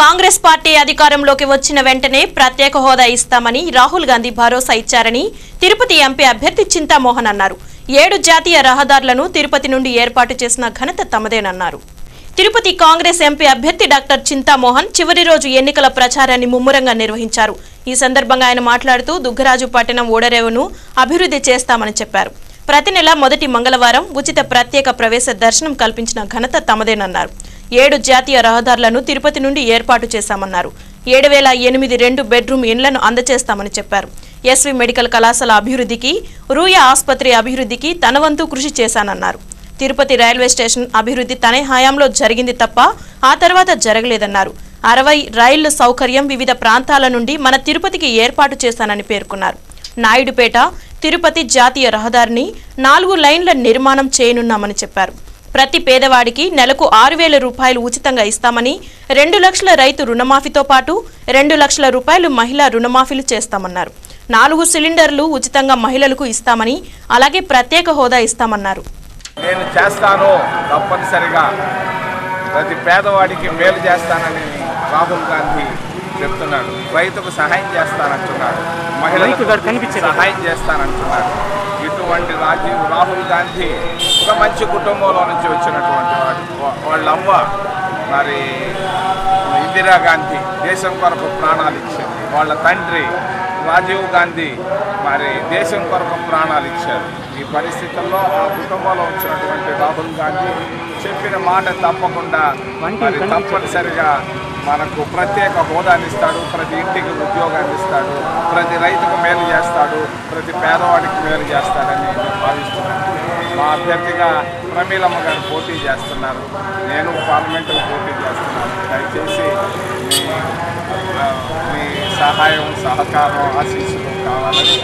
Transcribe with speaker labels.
Speaker 1: Congress party అధికారంలోకి వచ్చిన వెంటనే ప్రత్యేక హోదా ఇస్తామని రాహుల్ గాంధీ భరోసా ఇచ్చారని తిరుపతి ఎంపీ అభ్యర్థి చింతామోహన్ అన్నారు. ఏడు జాతీయ రహదారులను తిరుపతి నుండి ఏర్పాటు చేసిన ఘనత తమదేనన్నారు. తిరుపతి కాంగ్రెస్ ఎంపీ అభ్యర్థి డాక్టర్ చింతామోహన్ చివరి రోజు ఎన్నికల ప్రచారాన్ని ముమ్మరంగా నిర్వహించారు. ఈ సందర్భంగా ఆయన మాట్లాడుతూ దుగ్గరాజు పట్టణం ఓడరేవును అభివృద్ధి చేస్తామని చెప్పారు. ప్రతి నెల మొదటి మంగళవారం ఉచిత ప్రత్యేక ప్రవేశ దర్శనం కల్పించిన ఘనత తమదేనన్నారు. ఏడు జాతీయ రహదారులను తిరుపతి నుండి ఏర్పాటు చేశామన్నారు. ఏడు వేల ఎనిమిది రెండు బెడ్రూమ్ ఇండ్లను అందజేస్తామని చెప్పారు. ఎస్వి మెడికల్ కళాశాల అభివృద్ధికి రూయ ఆసుపత్రి అభివృద్ధికి తన వంతు కృషి చేశానన్నారు. తిరుపతి రైల్వే స్టేషన్ అభివృద్ధి తనే హయాంలో జరిగింది తప్ప ఆ తర్వాత జరగలేదన్నారు. అరవై రైళ్ళు సౌకర్యం వివిధ ప్రాంతాల నుండి మన తిరుపతికి ఏర్పాటు చేశానని పేర్కొన్నారు. నాయుడుపేట తిరుపతి జాతీయ రహదారిని నాలుగు లైన్ల నిర్మాణం చేయనున్నామని చెప్పారు. ప్రతి పేదవాడికి నెలకు ఆరు వేల రూపాయలు ఉచితంగా ఇస్తామని రెండు లక్షల రైతు రుణమాఫీతో పాటు రెండు లక్షల రూపాయలు మహిళా రుణమాఫీలు చేస్తామన్నారు. నాలుగు సిలిండర్లు ఉచితంగా మహిళలకు ఇస్తామని అలాగే ప్రత్యేక హోదా ఇస్తామన్నారు.
Speaker 2: నేను చేస్తాను తప్పనిసరిగా. ప్రతి పేదవాడికి మేలు చేస్తానని రాహుల్ గాంధీ చెప్తున్నాడు. రైతుకు సహాయం చేస్తానంటున్నాడు. మహిళలకు సహాయం చేస్తానంటున్నాడు. ఇటువంటి రాజీవ్ రాహుల్ గాంధీ ఒక మంచి కుటుంబంలో నుంచి వచ్చినటువంటి వాడు. వాళ్ళ అమ్మ మరి ఇందిరాగాంధీ దేశం కొరకు ప్రాణాలు ఇచ్చింది వాళ్ళ తండ్రి రాజీవ్ గాంధీ మరి దేశం కొరకు ప్రాణాలు ఇచ్చారు. ఈ పరిస్థితుల్లో ఆ కుటుంబంలో వచ్చినటువంటి రాహుల్ గాంధీ చెప్పిన మాట తప్పకుండా మరి తప్పనిసరిగా మనకు ప్రత్యేక హోదాని ఇస్తాడు. ప్రతి ఇంటికి ఉద్యోగాన్ని ఇస్తాడు. ప్రతి రైతుకు మేలు చేస్తాడు. ప్రతి పేదవాడికి మేలు చేస్తాడని నేను భావిస్తున్నాను. మా అభ్యర్థిగా ప్రమీలమ్మ గారు పోటీ చేస్తున్నారు నేను పార్లమెంటులో పోటీ చేస్తున్నాను దయచేసి మీ ఆ, మీ సహాయం సహకారం ఆశీస్సులు కావాలని